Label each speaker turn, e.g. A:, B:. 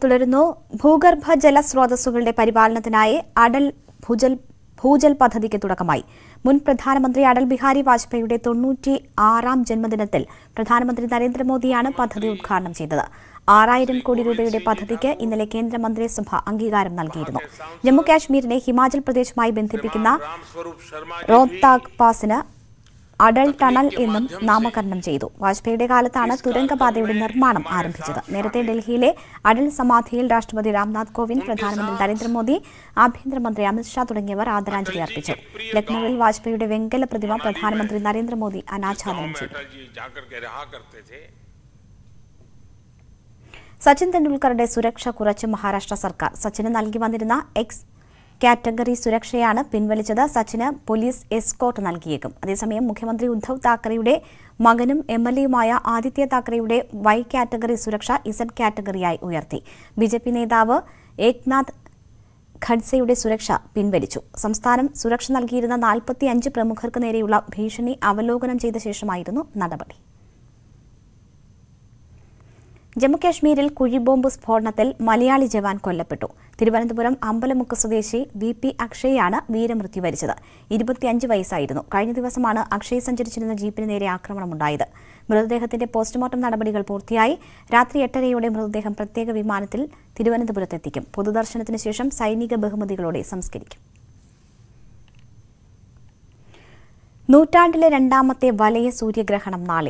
A: തുടരുന്നു ഭൂഗർഭ ജലസ്രോതസ്സുകളുടെ പരിപാലനത്തിനായി അടൽ ഭൂജൽ ഭൂജൽ പദ്ധതിക്ക് തുടക്കമായി മുൻ പ്രധാനമന്ത്രി അടൽ ബിഹാരി വാജ്പേയിയുടെ തൊണ്ണൂറ്റി ആറാം ജന്മദിനത്തിൽ പ്രധാനമന്ത്രി നരേന്ദ്രമോദിയാണ് പദ്ധതി ഉദ്ഘാടനം ചെയ്തത് ആറായിരം കോടി രൂപയുടെ പദ്ധതിക്ക് ഇന്നലെ കേന്ദ്രമന്ത്രിസഭ അംഗീകാരം നൽകിയിരുന്നു ജമ്മുകാശ്മീരിനെ ഹിമാചൽ പ്രദേശുമായി ബന്ധിപ്പിക്കുന്ന റോത്താഗ് പാസിന് അടൽ ടണൽ എന്നും നാമകരണം ചെയ്തു വാജ്പേയിയുടെ കാലത്താണ് തുരങ്കപാതയുടെ നിർമ്മാണം ആരംഭിച്ചത് നേരത്തെ ഡൽഹിയിലെ അടൽ സമാധിയിൽ രാഷ്ട്രപതി രാംനാഥ് കോവിന്ദ് പ്രധാനമന്ത്രി നരേന്ദ്രമോദി ആഭ്യന്തരമന്ത്രി അമിത്ഷാ തുടങ്ങിയവർ ആദരാഞ്ജലി അർപ്പിച്ചു ലക്നൌവിൽ വാജ്പേയിയുടെ വെങ്കല പ്രതിമ പ്രധാനമന്ത്രി നരേന്ദ്രമോദി അനാച്ഛാദനം ചെയ്തു സച്ചിൻ തെണ്ടുൽക്കറുടെ സുരക്ഷ കുറച്ച് മഹാരാഷ്ട്ര സർക്കാർ സച്ചിന് നൽകി വന്നിരുന്ന എക്സ് കാറ്റഗറി സുരക്ഷയാണ് പിൻവലിച്ചത് സച്ചിന് പോലീസ് എസ്കോട്ട് നൽകിയേക്കും അതേസമയം മുഖ്യമന്ത്രി ഉദ്ധവ് താക്കറെയുടെ മകനും എം എൽ എയുമായ ആദിത്യ താക്കറെയുടെ വൈ കാറ്റഗറി സുരക്ഷ ഇസഡ് കാറ്റഗറിയായി ഉയർത്തി ബി ജെ പി നേതാവ് ഏക്നാഥ് ഖഡ്സയുടെ സുരക്ഷ പിൻവലിച്ചു സംസ്ഥാനം സുരക്ഷ നൽകിയിരുന്ന നാൽപ്പത്തിയഞ്ച് പ്രമുഖർക്ക് നേരെയുള്ള ഭീഷണി അവലോകനം ചെയ്ത ശേഷമായിരുന്നു നടപടി ജമ്മുകാശ്മീരിൽ കുഴിബോംബ് സ്ഫോടനത്തിൽ മലയാളി ജവാൻ കൊല്ലപ്പെട്ടു തിരുവനന്തപുരം അമ്പലമുക്ക് സ്വദേശി വി പി അക്ഷയാണ് വീരമൃത്യു വരിച്ചത് ഇരുപത്തിയഞ്ച് വയസ്സായിരുന്നു കഴിഞ്ഞ ദിവസമാണ് അക്ഷയ് സഞ്ചരിച്ചിരുന്ന ജീപ്പിന് നേരെ ആക്രമണമുണ്ടായത് മൃതദേഹത്തിന്റെ പോസ്റ്റ്മോർട്ടം നടപടികൾ പൂർത്തിയായി രാത്രി എട്ടരയോടെ മൃതദേഹം പ്രത്യേക വിമാനത്തിൽ തിരുവനന്തപുരത്തെത്തിക്കും പൊതുദർശനത്തിന് ശേഷം സൈനിക ബഹുമതികളോടെ സംസ്കരിക്കും നൂറ്റാണ്ടിലെ രണ്ടാമത്തെ വലയ സൂര്യഗ്രഹണം നാളെ